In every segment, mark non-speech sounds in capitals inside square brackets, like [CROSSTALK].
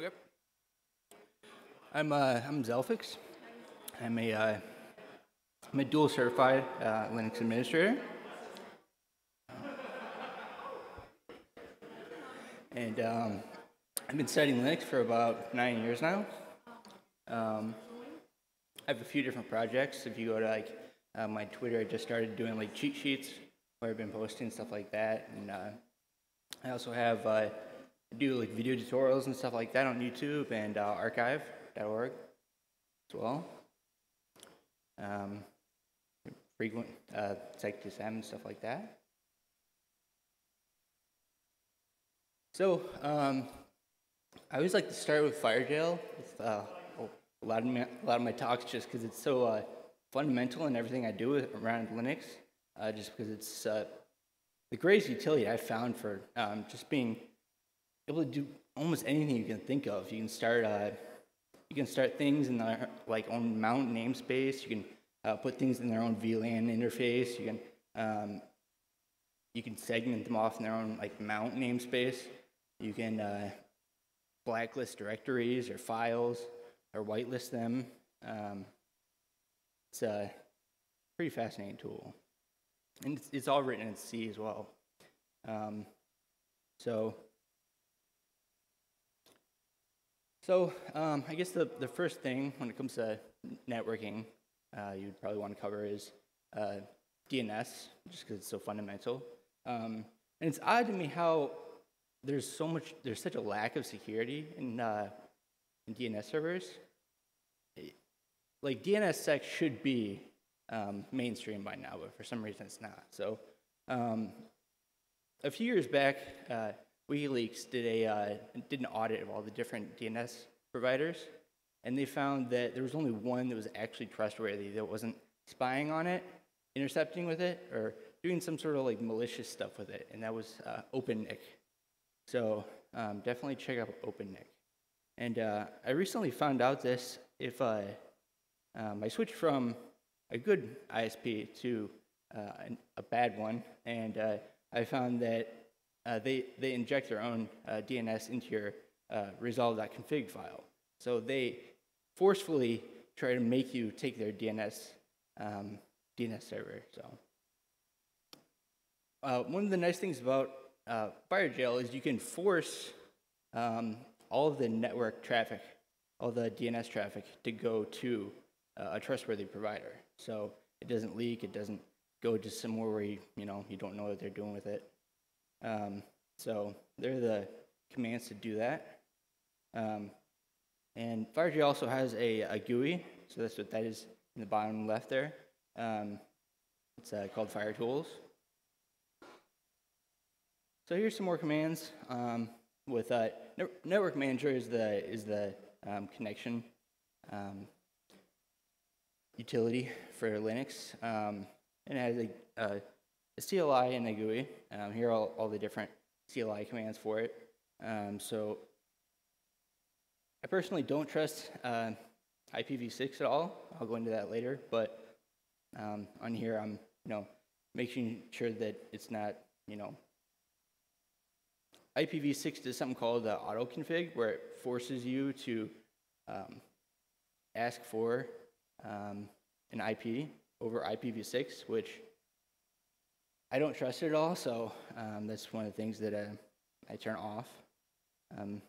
Okay. I'm uh, I'm Xe1phix. I'm a uh, I'm a dual certified uh, Linux administrator. And um, I've been studying Linux for about nine years now. Um, I have a few different projects. If you go to like uh, my Twitter, I just started doing like cheat sheets where I've been posting stuff like that. And uh, I also have uh, do like video tutorials and stuff like that on YouTube and uh, archive.org as well. Um, frequent uh, SecDSM and stuff like that. So um, I always like to start with FireJail with uh, a lot of my, a lot of my talks, just because it's so uh, fundamental in everything I do around Linux. Uh, just because it's uh, the greatest utility I've found for um, just being able to do almost anything you can think of. You can start uh, you can start things in their like own mount namespace. You can uh, put things in their own VLAN interface. You can um, you can segment them off in their own like mount namespace. You can uh, blacklist directories or files or whitelist them. Um, it's a pretty fascinating tool. And it's, it's all written in C as well. Um, so, so um, I guess the, the first thing when it comes to networking uh, you'd probably want to cover is uh, DNS, just because it's so fundamental. Um, and it's odd to me how there's so much, there's such a lack of security in, uh, in DNS servers. Like DNSSEC should be um, mainstream by now, but for some reason it's not. So um, a few years back, uh, WikiLeaks did, a, uh, did an audit of all the different DNS providers, and they found that there was only one that was actually trustworthy, that wasn't spying on it, intercepting with it, or doing some sort of like malicious stuff with it, and that was uh, OpenNIC. So um, definitely check out OpenNIC. And uh, I recently found out this if uh, um, I switched from a good ISP to uh, a bad one, and uh, I found that uh, they, they inject their own uh, DNS into your uh, resolve.config file. So they forcefully try to make you take their DNS, um, DNS server. So uh, one of the nice things about FireJail is you can force um, all of the network traffic, all the DNS traffic to go to uh, a trustworthy provider. So it doesn't leak, it doesn't go to somewhere where you, you know you don't know what they're doing with it. Um, so there are the commands to do that. Um, and FireJail also has a, a, GUI, so that's what that is in the bottom left there. Um, it's uh, called FireTools. So here's some more commands. Um, with uh, Network Manager is the is the um, connection um, utility for Linux. Um, and it has a, a, a, CLI and a GUI. Um, here are all, all, the different CLI commands for it. Um, so I personally don't trust uh, IPv6 at all. I'll go into that later. But um, on here, I'm you know making sure that it's not you know IPv6 does something called the auto config, where it forces you to um, ask for um, an IP over IPv6, which I don't trust it at all, so um, that's one of the things that uh, I turn off. Um,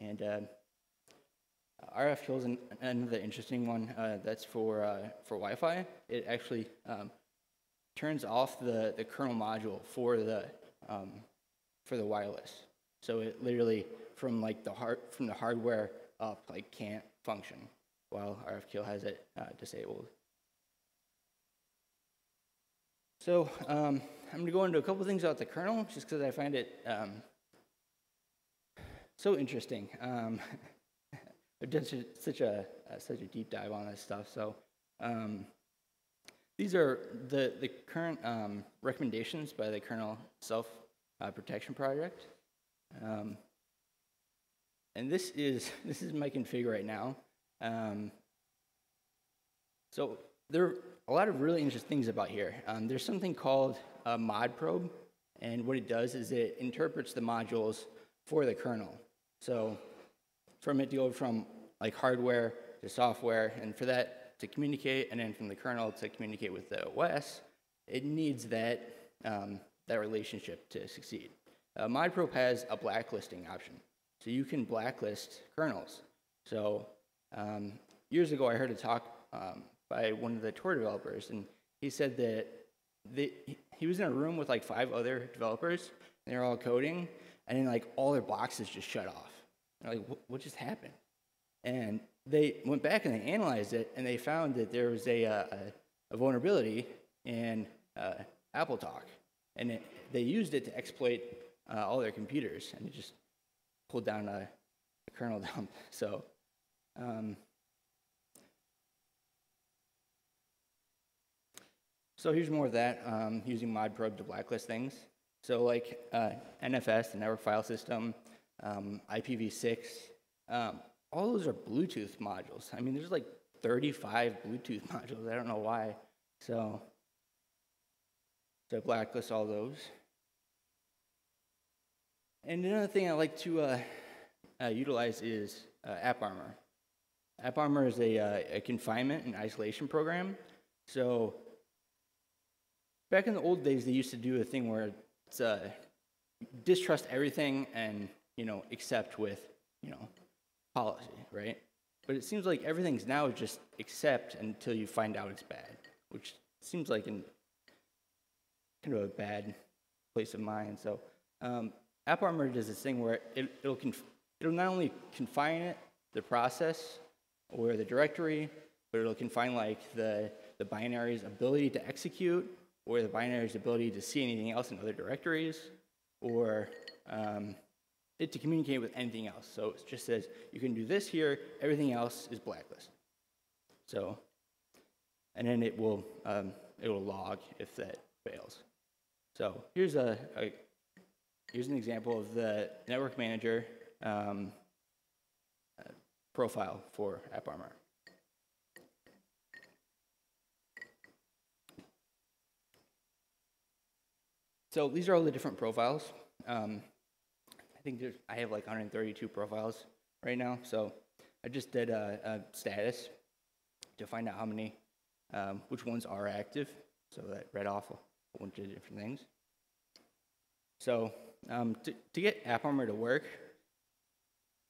and uh, RF is an, another interesting one. Uh, that's for uh, for Wi-Fi. It actually um, turns off the, the kernel module for the um, for the wireless. So it literally from like the hard from the hardware up like can't function while RFKill has it uh, disabled. So um, I'm going to go into a couple things about the kernel, just because I find it um, so interesting. Um, [LAUGHS] I've done such a uh, such a deep dive on this stuff. So um, these are the the current um, recommendations by the kernel self uh, protection project. Um, and this is [LAUGHS] this is my config right now. So there a lot of really interesting things about here. Um, there's something called a mod probe, and what it does is it interprets the modules for the kernel. So from it to go from like hardware to software, and for that to communicate, and then from the kernel to communicate with the OS, it needs that um, that relationship to succeed. Uh, ModProbe has a blacklisting option, so you can blacklist kernels. So um, years ago, I heard a talk um, by one of the Tor developers, and he said that they, he was in a room with like five other developers, and they were all coding, and then like all their boxes just shut off. They're like, what just happened? And they went back and they analyzed it, and they found that there was a, uh, a, vulnerability in uh, AppleTalk, and it, they used it to exploit uh, all their computers, and it just pulled down a, a kernel [LAUGHS] dump. So. Um, so here's more of that, um, using ModProbe to blacklist things. So like uh, NFS, the network file system, um, IPv6, um, all those are Bluetooth modules. I mean, there's like 35 Bluetooth [LAUGHS] modules. I don't know why. So, so blacklist all those. And another thing I like to uh, uh, utilize is uh, AppArmor. AppArmor is a, uh, a confinement and isolation program. So back in the old days, they used to do a thing where it's uh, distrust everything and you know accept with you know policy, right? But it seems like everything's now just accept until you find out it's bad, which seems like an kind of a bad place of mind. So um, AppArmor does this thing where it, will it'll not only confine it, the process or the directory, but it'll confine like the, the binary's ability to execute or the binary's ability to see anything else in other directories or um, it to communicate with anything else. So it just says you can do this here, everything else is blacklisted. So, and then it will, um, it will log if that fails. So here's a, a here's an example of the network manager um, uh, profile for AppArmor. So these are all the different profiles. Um, I think there's, I have like 132 profiles right now. So I just did a, a status to find out how many, um, which ones are active. So that read off a bunch of different things. So um, to, to get AppArmor to work,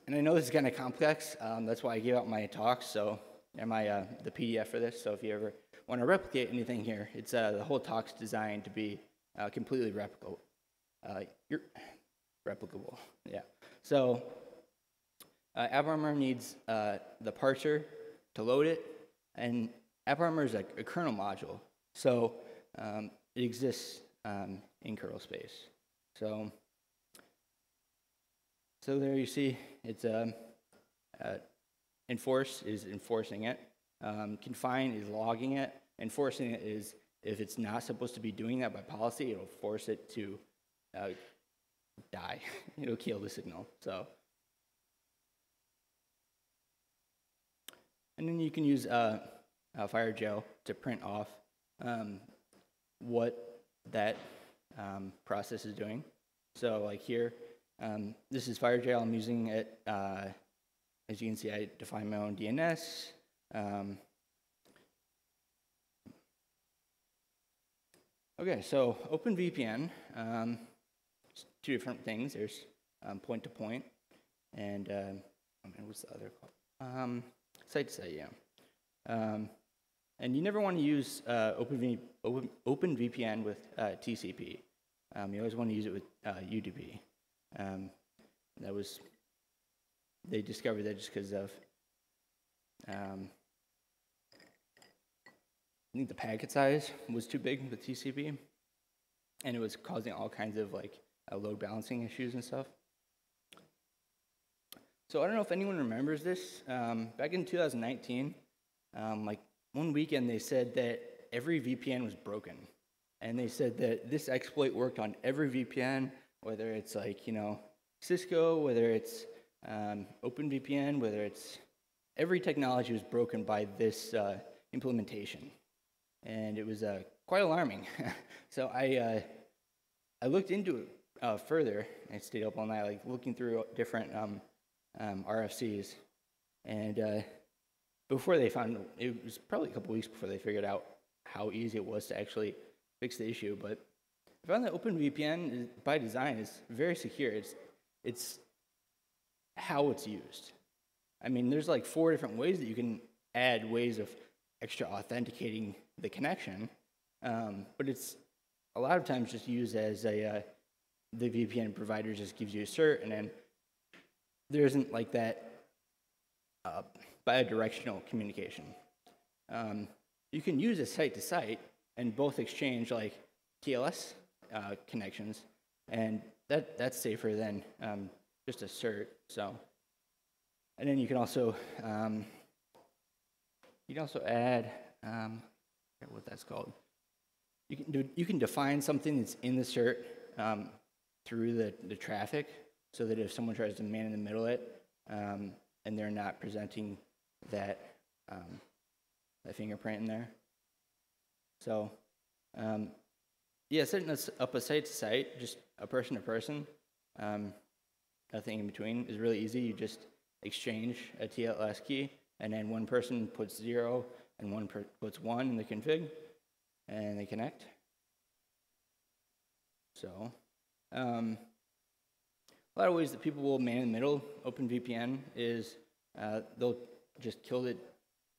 and I know this is kind of complex, um, that's why I gave out my talks, so, and my, uh, the PDF for this, so if you ever want to replicate anything here, it's, uh, the whole talk's designed to be uh, completely replicable. Uh, you're replicable, [LAUGHS] yeah. So uh, AppArmor needs uh, the parser to load it, and AppArmor is a, a kernel module, so um, it exists um, in kernel space. So, so there you see it's um, uh, enforce is enforcing it, um, confine is logging it, enforcing it is if it's not supposed to be doing that by policy, it'll force it to uh, die. [LAUGHS] it'll kill the signal. So, and then you can use uh, uh, to print off um, what that um, process is doing. So, like here, um, this is FireJail. I'm using it. Uh, as you can see, I define my own DNS. Okay, so OpenVPN, um, two different things. There's um, point to point, and um, what's the other called? Um, site to site, yeah. Um, and you never want to use uh, OpenV, Open, OpenVPN with uh, TCP. Um, you always want to use it with uh, UDP. That was they discovered that just because of I think the packet size was too big with TCP, and it was causing all kinds of like uh, load balancing issues and stuff. So I don't know if anyone remembers this. Um, back in 2019, um, like one weekend, they said that every VPN was broken, and they said that this exploit worked on every VPN, whether it's like you know Cisco, whether it's um, OpenVPN, whether it's every technology was broken by this uh, implementation and it was uh, quite alarming. [LAUGHS] so I, uh, I looked into it uh, further. I stayed up all night, like looking through different um, um, RFCs. And uh, before they found it was probably a couple weeks before they figured out how easy it was to actually fix the issue. But I found that OpenVPN is, by design is very secure. It's it's how it's used. I mean, there's like four different ways that you can add ways of extra authenticating the connection, um, but it's a lot of times just used as a uh, the VPN provider just gives you a cert, and then there isn't like that uh, bidirectional communication. Um, you can use a site to site and both exchange like TLS uh, connections, and that that's safer than um, just a cert. So, and then you can also um, you can also add um, what that's called. You can do, you can define something that's in the cert um, through the, the traffic, so that if someone tries to man in the middle it, um, and they're not presenting that um, that fingerprint in there. So, um, yeah, setting this up a site to site, just a person to person, um, nothing in between, is really easy. You just exchange a TLS key, and then one person puts zero and one puts one in the config, and they connect. So, um, a lot of ways that people will man in the middle OpenVPN is uh, they'll just kill the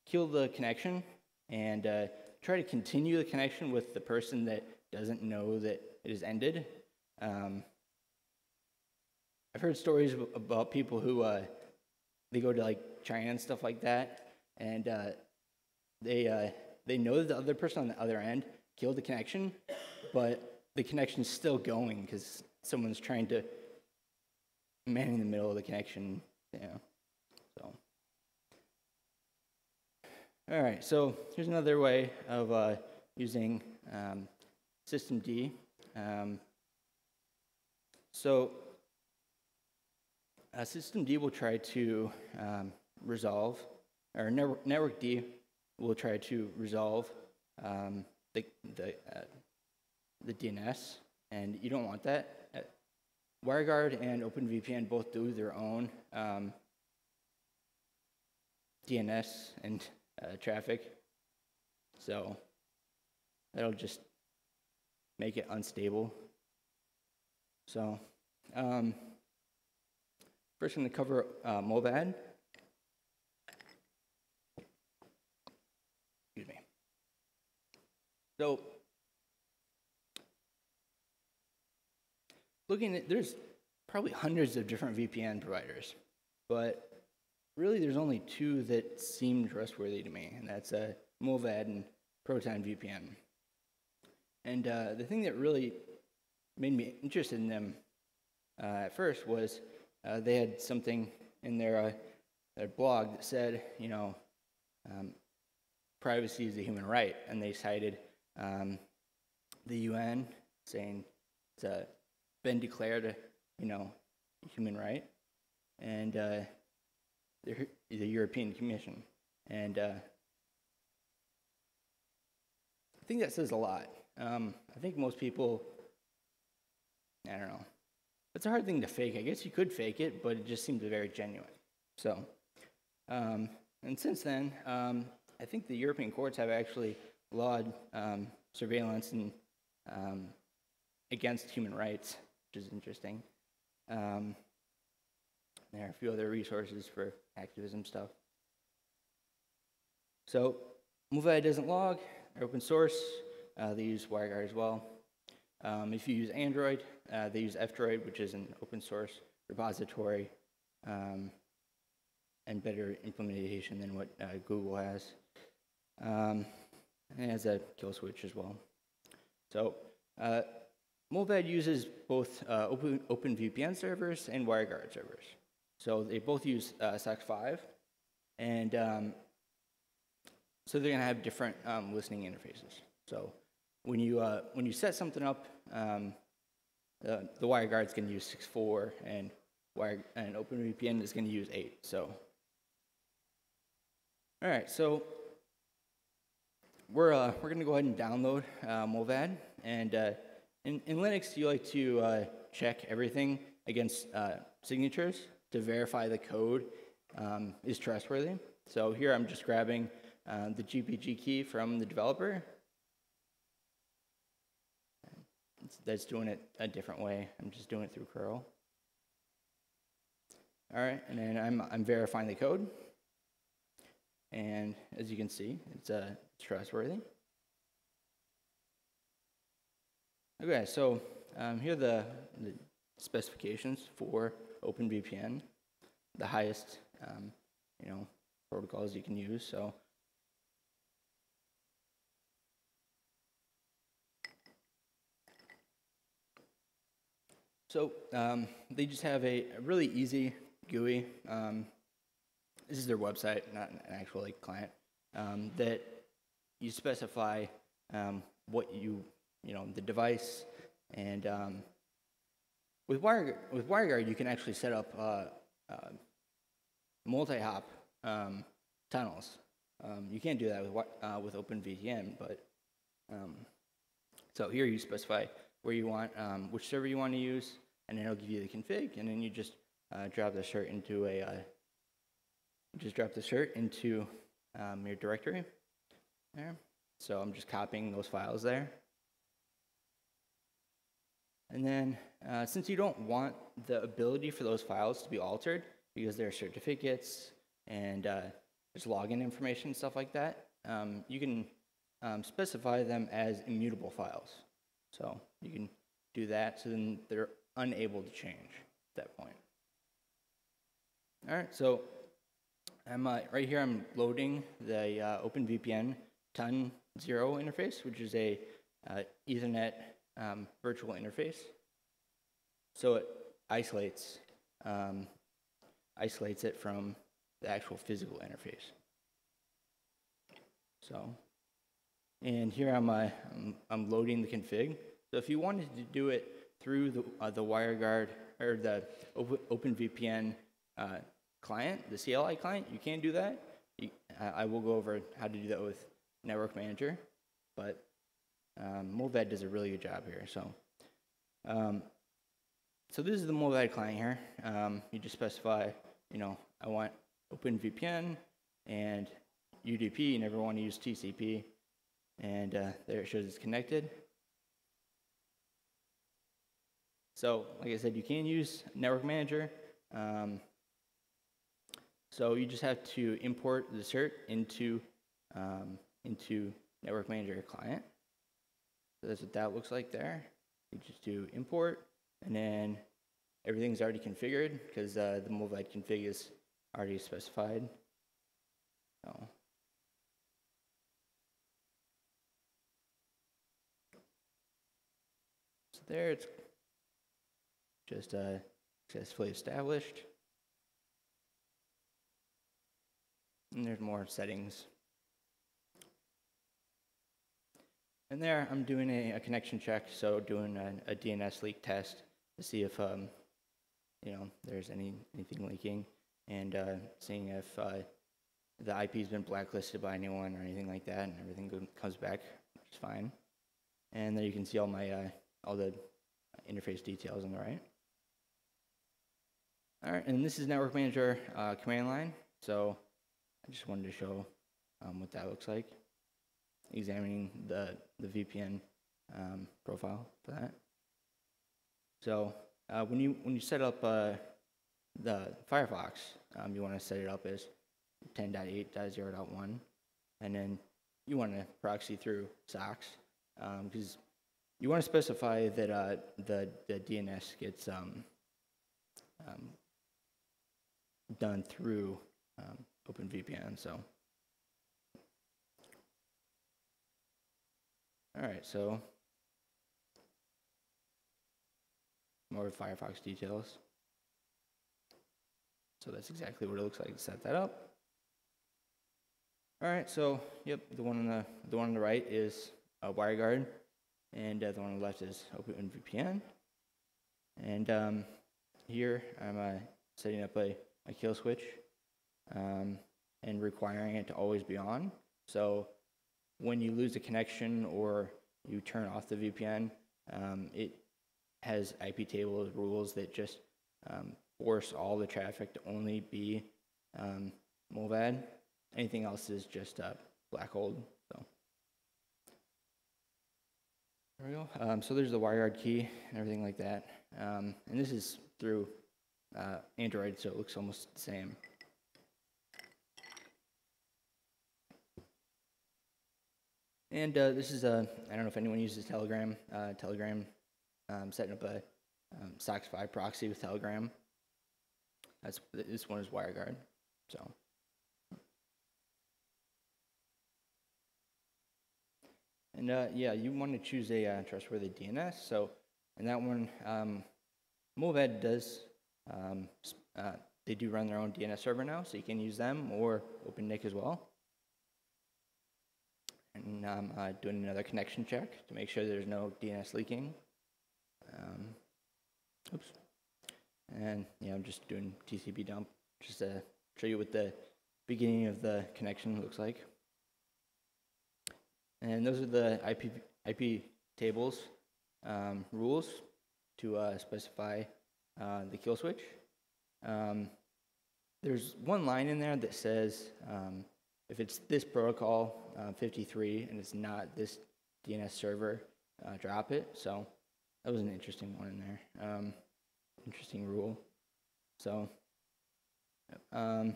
kill the connection and uh, try to continue the connection with the person that doesn't know that it has ended. Um, I've heard stories about people who uh, they go to like China and stuff like that, and uh, they uh, they know that the other person on the other end killed the connection, but the connection is still going because someone's trying to man in the middle of the connection. Know, so. All right, so here's another way of uh, using um, systemd. Um, so uh, systemd will try to um, resolve, or Network, networkd will try to resolve um, the, the, uh, the DNS, and you don't want that. Uh, WireGuard and OpenVPN both do their own um, DNS and uh, traffic. So that'll just make it unstable. So um, first I'm going to cover uh, Mullvad. Excuse me. So looking at, there's probably hundreds of different VPN providers, but really there's only two that seem trustworthy to me, and that's uh, Mullvad and Proton VPN. And uh, the thing that really made me interested in them uh, at first was uh, they had something in their, uh, their blog that said, you know, um, privacy is a human right, and they cited um, the UN saying it's uh, been declared a, you know, human right, and uh, the, the European Commission. And uh, I think that says a lot. Um, I think most people, I don't know. It's a hard thing to fake. I guess you could fake it, but it just seems very genuine. So, um, and since then, um, I think the European courts have actually laud um, surveillance and um, against human rights, which is interesting. Um, there are a few other resources for activism stuff. So Mullvad doesn't log, open source. Uh, they use WireGuard as well. Um, if you use Android, uh, they use F-Droid, which is an open source repository um, and better implementation than what uh, Google has. Um, and it has a kill switch as well. So uh, uses both uh, open, OpenVPN servers and WireGuard servers. So they both use uh, SOCKS 5. And um, so they're going to have different um, listening interfaces. So when you, uh, when you set something up, um, the, the WireGuard is going to use 6.4 and, Wire, and OpenVPN is going to use 8. So, all right, so we're, uh, we're going to go ahead and download uh. And uh, in, in Linux, you like to uh, check everything against uh, signatures. to verify the code um, is trustworthy. So here I'm just grabbing uh, the GPG key from the developer. That's doing it a different way. I'm just doing it through curl. All right, and then I'm, I'm verifying the code. And as you can see, it's uh, trustworthy. Okay, so um, here are the, the specifications for OpenVPN, the highest, um, you know, protocols you can use. So So um, they just have a, really easy GUI. Um, this is their website, not an actual like, client. Um, that you specify um, what you, you know, the device, and um, with Wire with WireGuard you can actually set up uh, uh, multi-hop um, tunnels. Um, you can't do that with uh, with OpenVPN, but um, so here you specify where you want, which server you want to use, and then it'll give you the config, and then you just uh, drop the cert into a, uh, just drop the cert into um, your directory there. So I'm just copying those files there. And then, uh, since you don't want the ability for those files to be altered, because they're certificates and uh, there's login information, and stuff like that, um, you can um, specify them as immutable files. So you can do that so then they're unable to change at that point. All right, so I'm uh, right here. I'm loading the uh, OpenVPN TUN zero interface, which is a uh, Ethernet um, virtual interface. So it isolates um, isolates it from the actual physical interface. So, and here I'm, uh, I'm, I'm loading the config. So if you wanted to do it through the, uh, the WireGuard or the Open, OpenVPN uh, client, the CLI client, you can do that. I will go over how to do that with Network Manager, but um, does a really good job here. So, um, so this is the Mullvad client here. Um, you just specify, you know, I want OpenVPN and UDP. You never want to use TCP, and uh, there it shows it's connected. So, like I said, you can use Network Manager. Um, so you just have to import the cert into um, into Network Manager client. So that's what that looks like there. You just do import, and then everything's already configured because uh, the Mullvad config is already specified. So. So there, it's just uh, successfully established. And there's more settings. And there, I'm doing a, a connection check, so doing a, a, DNS leak test to see if, um, you know, there's any anything leaking, and uh, seeing if uh, the IP's been blacklisted by anyone or anything like that, and everything comes back, is fine. And there you can see all my uh, all the interface details on the right. All right, and this is Network Manager uh, command line. So I just wanted to show um, what that looks like, examining the, the VPN um, profile for that. So uh, when you when you set up uh, the Firefox, um, you want to set it up as 10.8.0.1, and then you want to proxy through SOCKS because you want to specify that uh, the the DNS gets um, um, done through um, OpenVPN. So, all right. So, more Firefox details. So that's exactly what it looks like to set that up. All right. So, yep, the one on the the one on the right is uh, WireGuard, and uh, the one on the left is OpenVPN. And um, here I'm uh, setting up a, a kill switch um, and requiring it to always be on. So when you lose a connection or you turn off the VPN, um, it has IP table rules that just um, force all the traffic to only be um, Mullvad. Anything else is just uh, black hole. So there we go. Um, so there's the WireGuard key and everything like that. Um, and this is through uh, Android, so it looks almost the same. And uh, this is a, I don't know if anyone uses Telegram. Uh, Telegram, um, setting up a um, SOCKS 5 proxy with Telegram. That's this one is WireGuard. So. And uh, yeah, you want to choose a uh, trustworthy DNS. So in that one, um, Mullvad does, um, uh, they do run their own DNS server now, so you can use them or OpenNIC as well. And I'm uh, doing another connection check to make sure there's no DNS leaking. Um, oops. And yeah, I'm just doing TCP dump just to show you what the beginning of the connection looks like. And those are the IP, IP tables um, rules to uh, specify uh, the kill switch. Um, there's one line in there that says um, if it's this protocol, uh, 53, and it's not this DNS server, uh, drop it. So that was an interesting one in there. Um, interesting rule. So, um,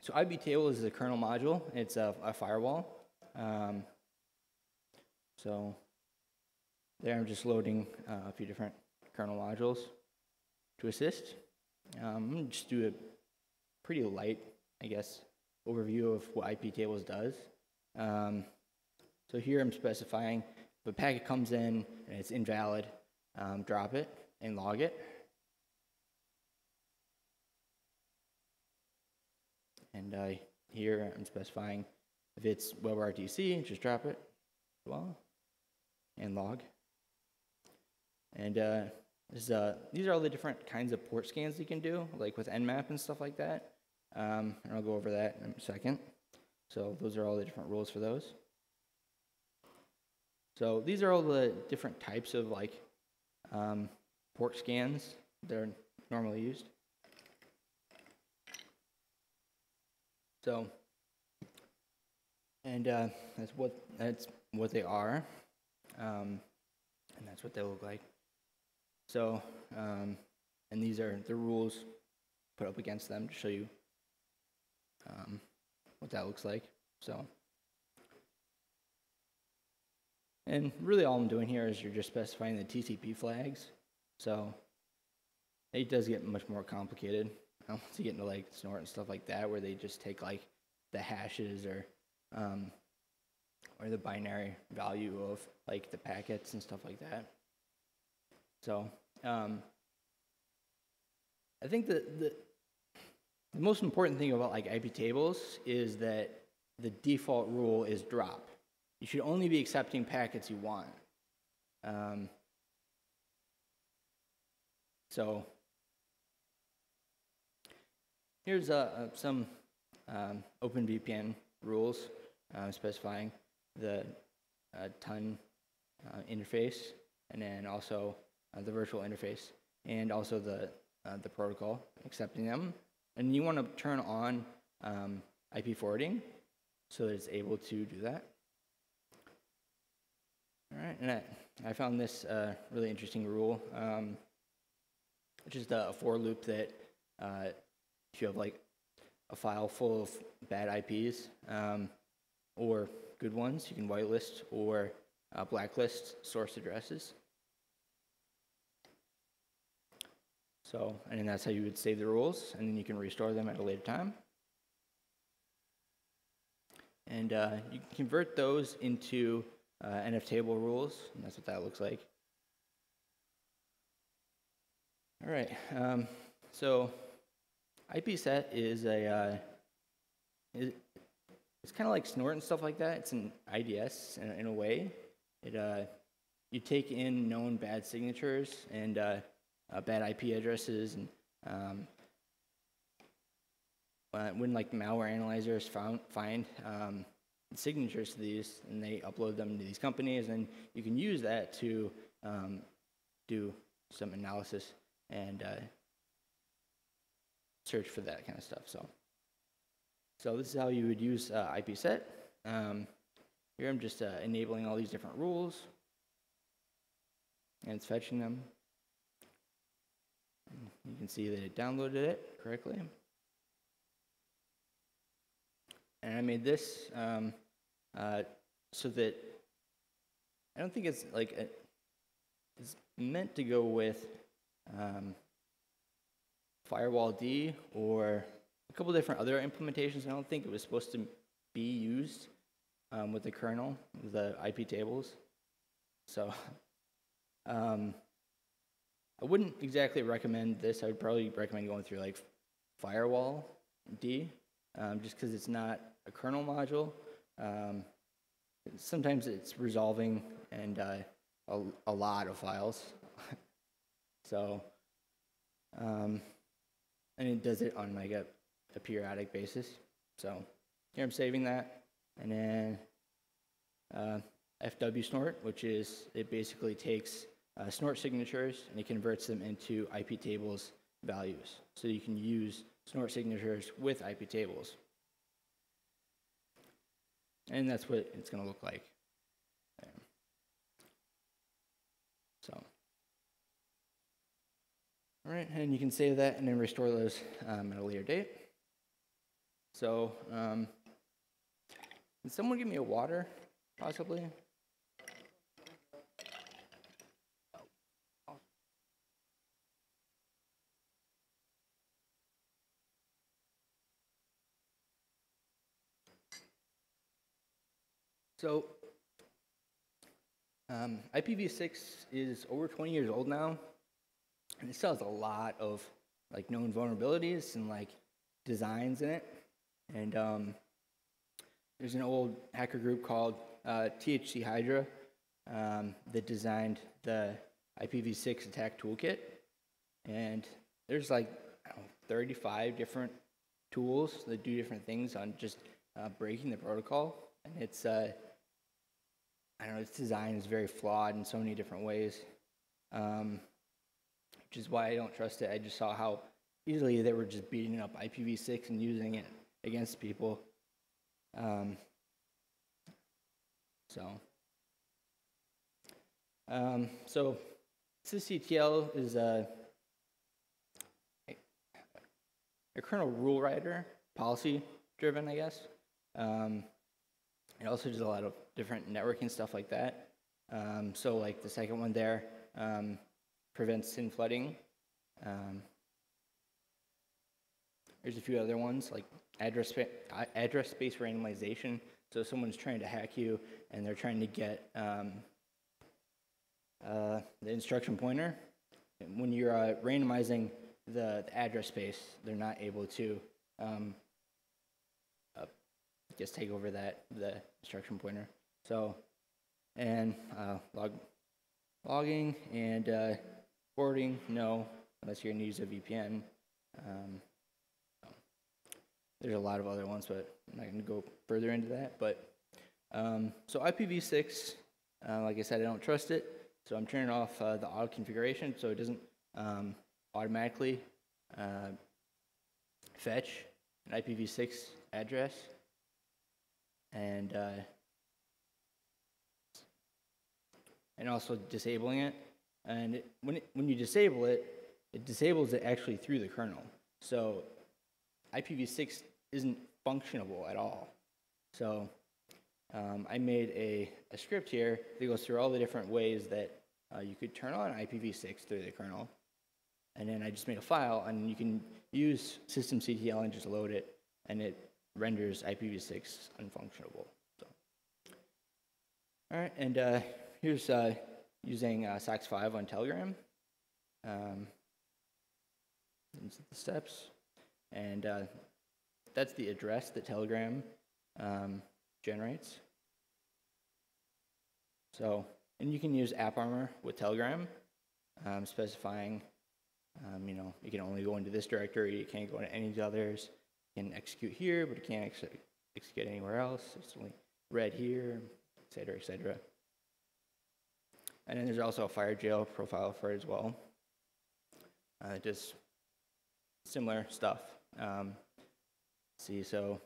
so IP table is a kernel module. It's a, a firewall. Um, so there I'm just loading uh, a few different kernel modules to assist. Um, I'm just do a pretty light, I guess, overview of what IP tables does. Um, so here I'm specifying if a packet comes in and it's invalid, um, drop it and log it. And uh, here I'm specifying if it's WebRTC, just drop it well and log. And uh, this, uh, these are all the different kinds of port scans you can do, like with Nmap and stuff like that. Um, and I'll go over that in a second. So those are all the different rules for those. So these are all the different types of like um, port scans that are normally used. So, and uh, that's what that's what they are, um, and that's what they look like. So, um, and these are the rules put up against them to show you um, what that looks like. So, and really all I'm doing here is you're just specifying the TCP flags. So it does get much more complicated [LAUGHS] once you get into like snort and stuff like that, where they just take like the hashes or um, or the binary value of like the packets and stuff like that. So um, I think that the the most important thing about like IP tables is that the default rule is drop. You should only be accepting packets you want. Um, so here's uh, uh some um, OpenVPN rules uh, specifying the uh, TUN uh, interface and then also uh, the virtual interface and also the, the protocol, accepting them. And you want to turn on um, IP forwarding so that it's able to do that. All right, and I, I found this uh, really interesting rule, um, which is the for loop that uh, if you have like a file full of bad IPs um, or good ones, you can whitelist or uh, blacklist source addresses. So, and then that's how you would save the rules, and then you can restore them at a later time. And uh, you can convert those into uh, NF table rules, and that's what that looks like. All right, um, so IPset is a, uh, is, it's kind of like Snort and stuff like that. It's an IDS in, in a way. It, uh, you take in known bad signatures and uh, bad IP addresses, and um, when like malware analyzers found, find um, signatures to these, and they upload them to these companies, and you can use that to um, do some analysis and uh, search for that kind of stuff. So, so this is how you would use uh, IPset. Um, here I'm just uh, enabling all these different rules, and it's fetching them. You can see that it downloaded it correctly. And I made this um, uh, so that I don't think it's like a, it's meant to go with um, firewalld or a couple different other implementations. I don't think it was supposed to be used um, with the kernel, the IP tables. So [LAUGHS] um, I wouldn't exactly recommend this. I would probably recommend going through like Firewall D, um, just because it's not a kernel module. Um, sometimes it's resolving and uh, a, a lot of files. [LAUGHS] so, um, and it does it on like a, a periodic basis. So here I'm saving that, and then uh, FW snort, which is it basically takes uh, snort signatures and it converts them into IP tables values. So you can use snort signatures with IP tables. And that's what it's going to look like. So, all right, and you can save that and then restore those um, at a later date. So, um, can someone give me a water, possibly? So, um, IPv6 is over 20 years old now, and it still has a lot of like known vulnerabilities and like designs in it. And um, there's an old hacker group called uh, THC Hydra um, that designed the IPv6 attack toolkit, and there's like know, 35 different tools that do different things on just uh, breaking the protocol, and it's uh, I don't know, its design is very flawed in so many different ways, um, which is why I don't trust it. I just saw how easily they were just beating up IPv6 and using it against people. Um, so, um, so sysctl is a, a kernel rule writer, policy driven, I guess. Um, also does a lot of different networking stuff like that. Um, so like the second one there um, prevents SYN flooding. Um, there's a few other ones like address address space randomization. So someone's trying to hack you and they're trying to get um, uh, the instruction pointer. When you're uh, randomizing the, the, address space, they're not able to um, just take over that the instruction pointer. So, and uh, log, logging and uh, forwarding, no, unless you're going to use a VPN. Um, there's a lot of other ones, but I'm not going to go further into that. But um, so IPv6, uh, like I said, I don't trust it, so I'm turning off uh, the auto configuration so it doesn't um, automatically uh, fetch an IPv6 address and uh, and also disabling it. And it, when, it, when you disable it, it disables it actually through the kernel. So IPv6 isn't functionable at all. So um, I made a, a script here that goes through all the different ways that uh, you could turn on IPv6 through the kernel. And then I just made a file, and you can use systemctl and just load it, and it renders IPv6 unfunctionable. So, all right, and uh, here's uh, using uh, SOCKS 5 on Telegram. Um, the steps. And uh, that's the address that Telegram um, generates. So, and you can use AppArmor with Telegram, um, specifying, um, you know, you can only go into this directory, you can't go into any others. Can execute here, but it can't ex execute anywhere else. It's only read here, et cetera, et cetera. And then there's also a fire jail profile for it as well. Uh, just similar stuff. Um, see, so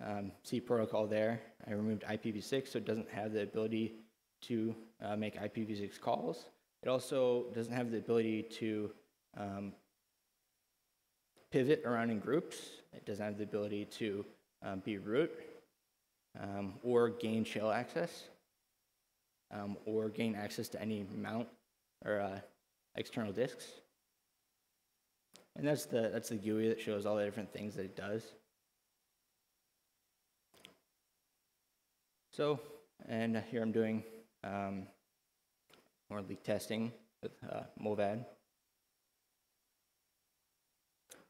um, protocol there. I removed IPv6, so it doesn't have the ability to uh, make IPv6 calls. It also doesn't have the ability to um, pivot around in groups. It doesn't have the ability to um, be root um, or gain shell access um, or gain access to any mount or uh, external disks. And that's the, that's the GUI that shows all the different things that it does. So, and here I'm doing um, more leak testing with uh, Mullvad.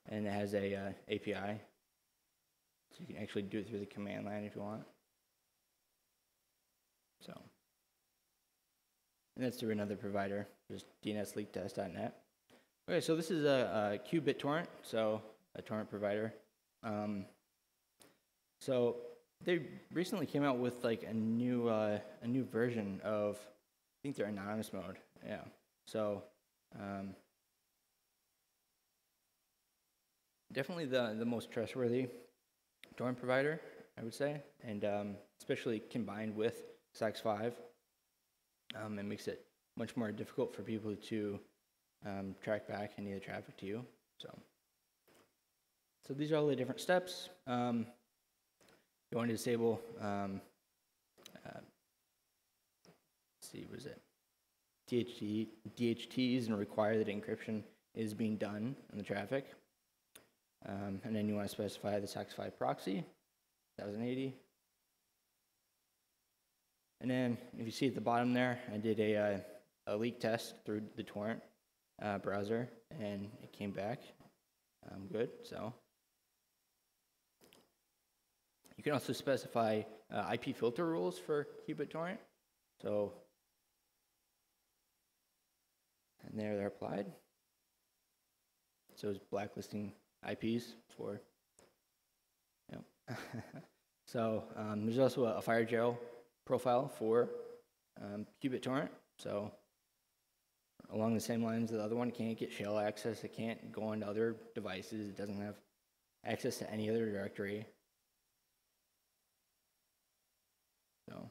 And it has a uh, API. So you can actually do it through the command line if you want. So, and that's through another provider, just dnsleaktest.net. Okay, so this is a, a qBittorrent, so a torrent provider. Um, so they recently came out with like a new uh, a new version of I think they're anonymous mode. Yeah. So um, definitely the the most trustworthy dorm provider, I would say, and um, especially combined with SOCKS 5, um, it makes it much more difficult for people to um, track back any of the traffic to you. So, so these are all the different steps. Um, you want to disable, um, uh, see, was it DHT, DHTs and require that encryption is being done in the traffic. Um, and then you want to specify the SOCKS5 proxy, 1080. And then if you see at the bottom there, I did a, uh, a leak test through the torrent uh, browser, and it came back um, good. So you can also specify uh, IP filter rules for qBittorrent. So, and there they're applied. So it's blacklisting IPs for, yep. [LAUGHS] so um, there's also a, a FireJail profile for um, qBittorrent. So along the same lines the other one, can't get shell access, it can't go onto other devices, it doesn't have access to any other directory. So,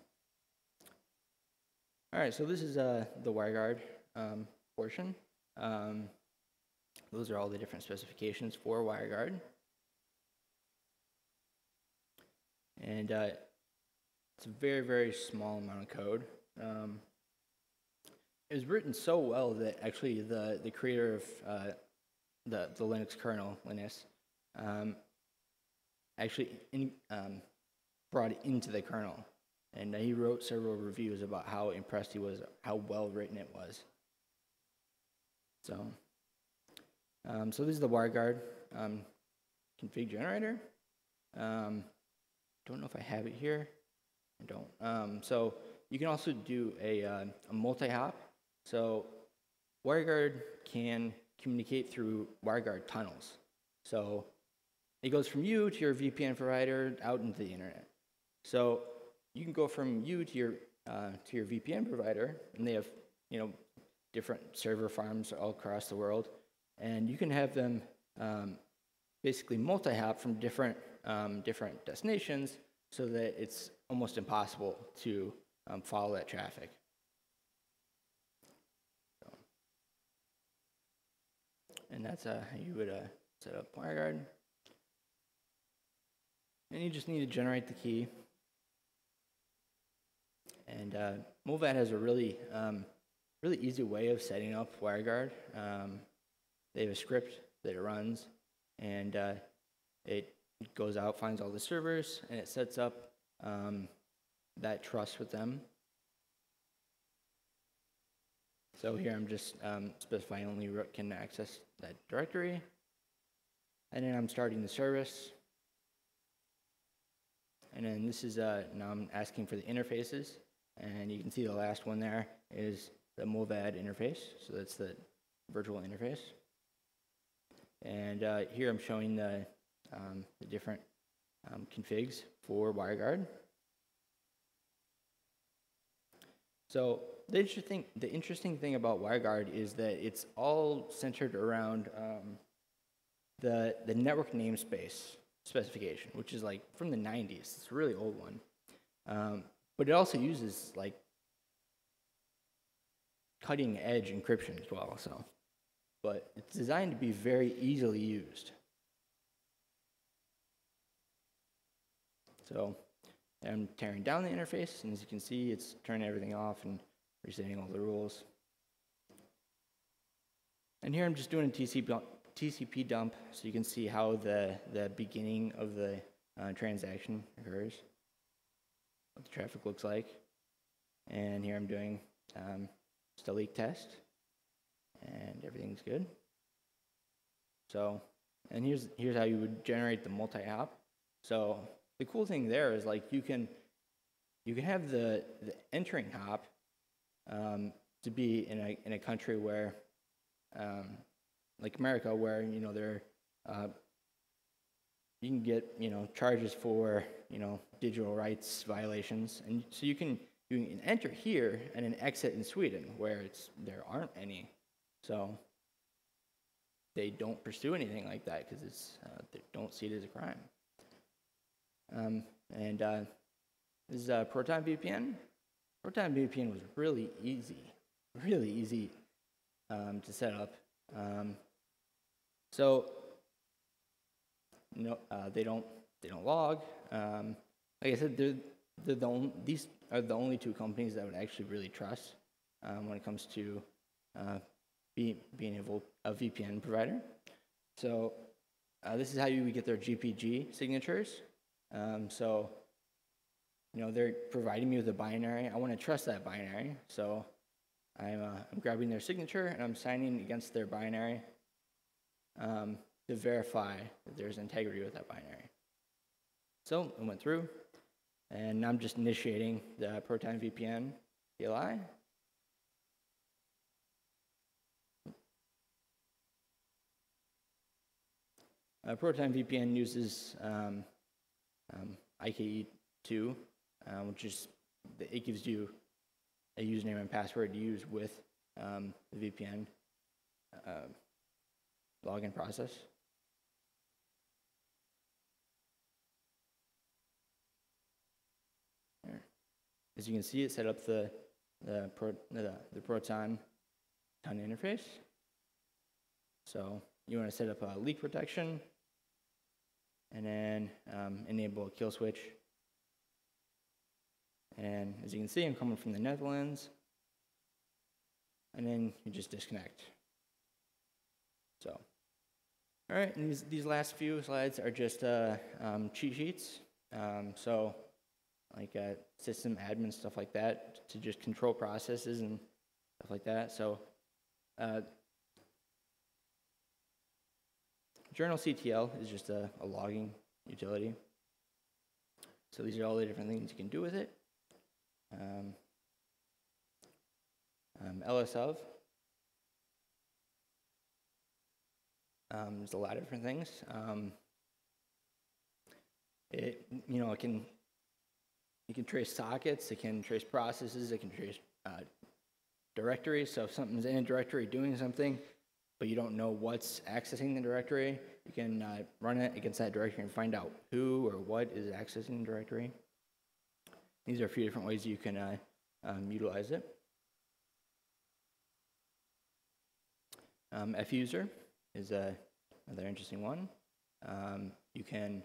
all right, so this is uh, the WireGuard um, portion. Um, those are all the different specifications for WireGuard. And uh, it's a very, very small amount of code. Um, it was written so well that actually the, the creator of uh, the, the Linux kernel, Linus, um, actually in, um, brought it into the kernel. And he wrote several reviews about how impressed he was, how well written it was. So, um, so this is the WireGuard um, config generator. Um, don't know if I have it here. I don't. Um, so you can also do a, uh, a multi-hop. So WireGuard can communicate through WireGuard tunnels. So it goes from you to your VPN provider out into the internet. So you can go from you to your uh, to your VPN provider, and they have you know different server farms all across the world, and you can have them um, basically multi-hop from different um, different destinations, so that it's almost impossible to um, follow that traffic. So, and that's uh, how you would uh, set up WireGuard. And you just need to generate the key. And uh, has a really, um, really easy way of setting up WireGuard. Um, they have a script that it runs, and uh, it goes out, finds all the servers, and it sets up um, that trust with them. So here I'm just um, specifying only root can access that directory. And then I'm starting the service. And then this is, uh, now I'm asking for the interfaces. And you can see the last one there is the Mullvad interface. So that's the virtual interface. And uh, here I'm showing the, um, the different um, configs for WireGuard. So the interesting, the interesting thing about WireGuard is that it's all centered around um, the, the network namespace specification, which is like from the 90s. It's a really old one. Um, but it also uses like cutting edge encryption as well. So, but it's designed to be very easily used. So I'm tearing down the interface, and as you can see, it's turning everything off and resetting all the rules. And here I'm just doing a TCP dump, so you can see how the, the beginning of the uh, transaction occurs, what the traffic looks like. And here I'm doing um, just a leak test, and everything's good. So, and here's, here's how you would generate the multi-hop. So the cool thing there is like you can, you can have the, the entering hop um, to be in a, in a country where um, like America, where you know there uh, you can get you know charges for you know digital rights violations, and so you can you can enter here and then exit in Sweden, where it's there aren't any, so they don't pursue anything like that because it's uh, they don't see it as a crime. Um, and uh, this is uh, Proton VPN. Proton VPN was really easy, really easy um, to set up. Um, so no, uh, they don't they don't log. Um, like I said, they're, they're the only, these are the only two companies that I would actually really trust um, when it comes to uh, be, being a VPN provider. So uh, this is how you would get their GPG signatures. Um, so you know they're providing me with a binary. I want to trust that binary. So I'm, uh, I'm grabbing their signature and I'm signing against their binary um, to verify that there's integrity with that binary. So I went through, and I'm just initiating the Proton VPN CLI. Uh, Proton VPN uses um, um, IKE2, uh, which is it gives you a username and password to use with um, the VPN uh, login process. As you can see, it set up the the, Pro, the, the Proton ton interface. So you want to set up a leak protection and then um, enable a kill switch and as you can see, I'm coming from the Netherlands. And then you just disconnect. So, all right, and these, these last few slides are just uh, um, cheat sheets. Um, so, like uh, system admin, stuff like that, to just control processes and stuff like that. So, uh, Journal CTL is just a, a logging utility. So these are all the different things you can do with it. Um, um. Um, there's a lot of different things. Um, it, you know, it can, it can trace sockets, it can trace processes, it can trace uh, directories. So if something's in a directory doing something, but you don't know what's accessing the directory, you can uh, run it against that directory and find out who or what is accessing the directory. These are a few different ways you can uh, um, utilize it. Um, fuser is a, another interesting one. Um, you can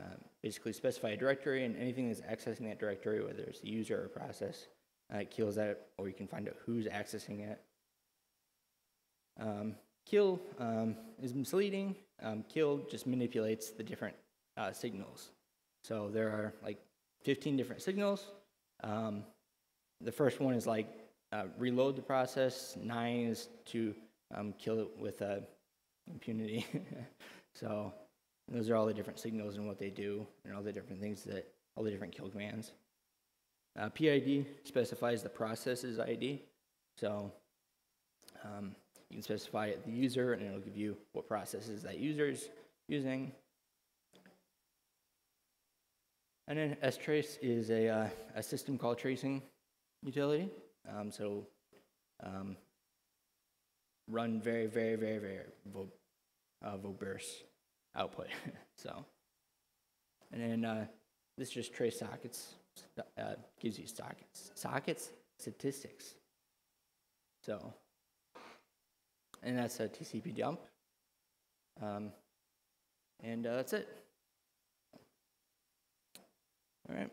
uh, basically specify a directory and anything that's accessing that directory, whether it's the user or process, uh, it kills that, or you can find out who's accessing it. Um, kill um, is misleading. Um, kill just manipulates the different uh, signals. So there are like 15 different signals. Um, the first one is like uh, reload the process. Nine is to kill it with uh, impunity. [LAUGHS] so those are all the different signals and what they do, and all the different things that all the different kill commands. Uh, PID specifies the process's ID. So um, you can specify the user, and it'll give you what processes that user is using. And then strace is a, uh, a system call tracing utility. Um, so um, run very, very, very, very of Oberst output. [LAUGHS] so, and then uh, this just trace sockets uh, gives you sockets sockets statistics. So, and that's a TCP dump. Um, and uh, that's it. All right.